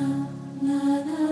na na na